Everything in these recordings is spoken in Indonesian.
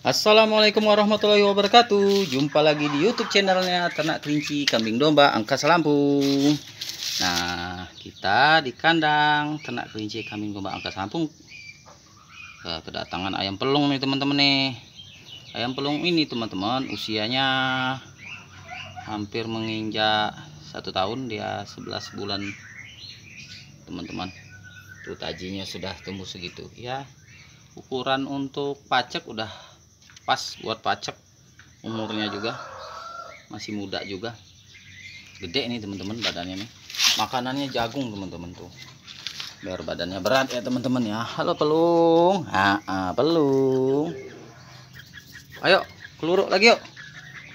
Assalamualaikum warahmatullahi wabarakatuh. Jumpa lagi di youtube channelnya Ternak Kelinci Kambing Domba Angka Selampung Nah kita di kandang Ternak Kelinci Kambing Domba Angka Selampung nah, Kedatangan ayam pelung nih teman-teman nih. Ayam pelung ini teman-teman Usianya Hampir menginjak satu tahun Dia 11 bulan. Teman-teman Tuh tajinya sudah tumbuh segitu. Ya ukuran untuk pacek udah pas buat pacek. Umurnya juga. Masih muda juga. Gede nih teman-teman badannya nih. Makanannya jagung teman-teman tuh. Biar badannya berat ya teman-teman ya. Halo pelung. Ah, ah pelung. Ayo keluruk lagi yuk.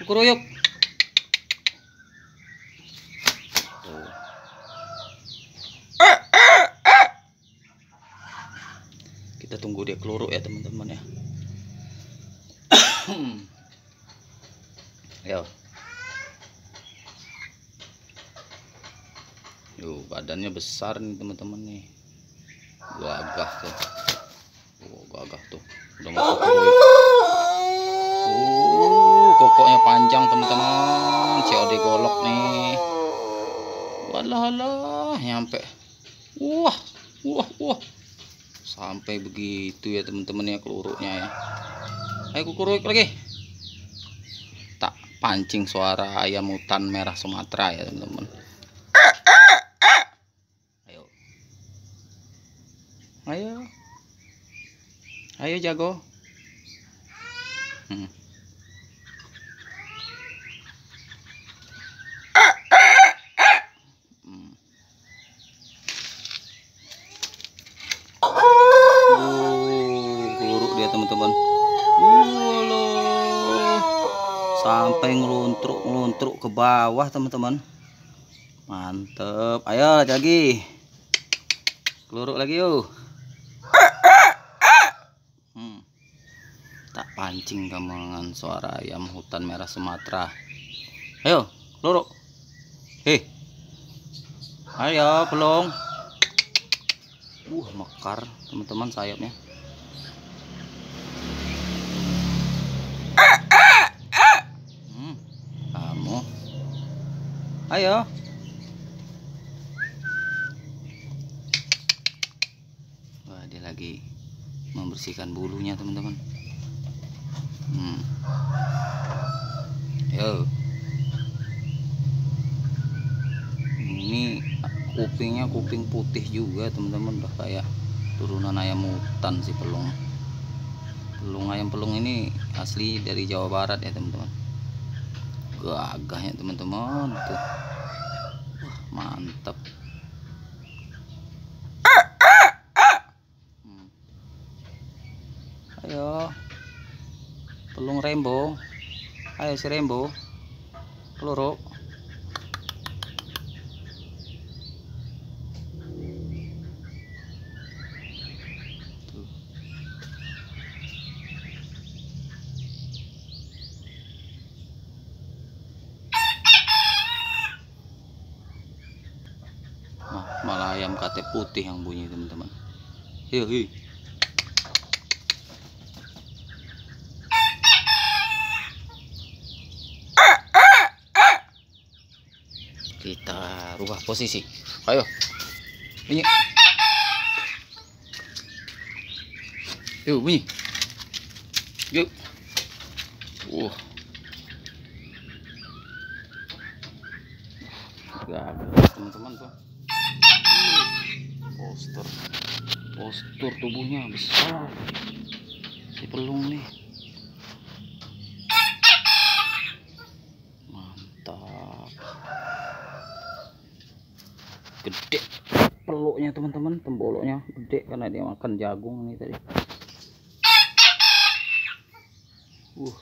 Keluruk yuk. Kita tunggu dia keluruk ya teman-teman ya Yo. Yo, badannya besar nih teman-teman nih. Gagah tuh. Oh, gagah tuh. Udah kokok. Uh, kokoknya panjang teman-teman. COD golok nih. Walah, walah, nyampe. Wah, wah, wah. Sampai begitu ya teman-teman ya keluruknya ya ayo kukuruk lagi. Tak pancing suara ayam hutan merah Sumatera ya teman-teman. Ayo. Ayo. Ayo jago. Hmm. Uh, dia teman-teman sampai ngeluntruk ngeluntruk ke bawah teman-teman. Mantep. Ayo lagi keluruk lagi yuk. Hmm. tak pancing kamu dengan suara ayam hutan merah Sumatera. Ayo keluruk. Hei. Ayo pelong uh mekar teman-teman sayapnya ayo. Wah dia lagi membersihkan bulunya teman-teman. Hmm. yo. Ini kupingnya kuping putih juga teman-teman. Udah kayak turunan ayam hutan sih pelung. Pelung ayam pelung ini asli dari Jawa Barat ya teman-teman gagahnya teman-teman. Tuh. Wah mantap hmm. ayo. Pelung rainbow. Ayo si rainbow. Peluru kate putih yang bunyi teman-teman. Yuk kita rubah posisi. Ayo. Bunyi. Yuk bunyi. Yuk. Uh teman-teman tuh postur postur tubuhnya besar. Si pelung nih. Mantap. Gede peluknya teman-teman. Temboloknya gede karena dia makan jagung nih tadi. Uh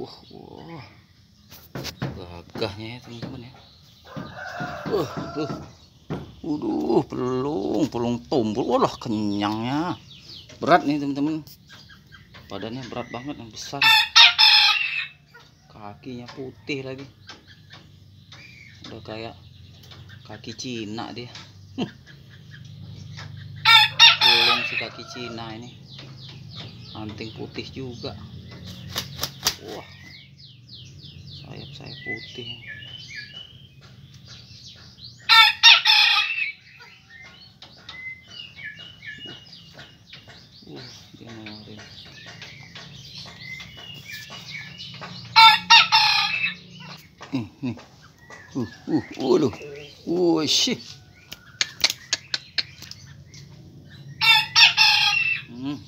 wah wah gagahnya ya teman-teman ya. Uh tuh Waduh, pelung, pelung tombol. Walah, kenyangnya. Berat nih, teman-teman. Badannya berat banget yang besar. Kakinya putih lagi. Udah kayak kaki Cina dia. Pelung si kaki Cina ini. anting putih juga wah sayap-sayap putih uh dia ngeluarin nih nih uh uh uh uh shit. Hmm.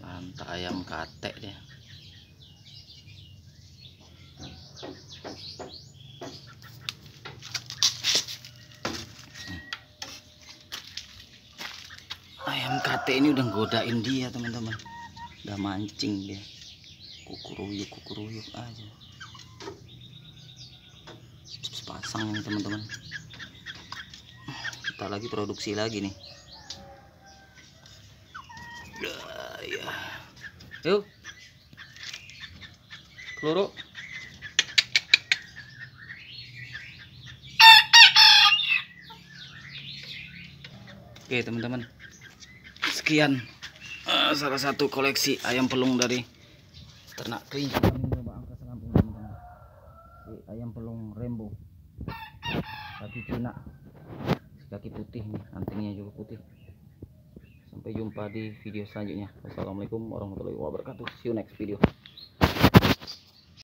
mantap ayam kate dia. Ayam kate ini udah godain dia teman-teman. Udah mancing dia. Kukuruyuk kukuruyuk aja sepasang ini teman-teman. Kita lagi produksi lagi nih. Ya yuk. Keluru oke teman-teman. Sekian eh, salah satu koleksi ayam pelung dari ternak kelinci kami coba angka selampung teman-teman Si ayam pelung rainbow Cina kaki putih nih antingnya juga putih. Sampai jumpa di video selanjutnya. Wassalamualaikum warahmatullahi wabarakatuh. See you next video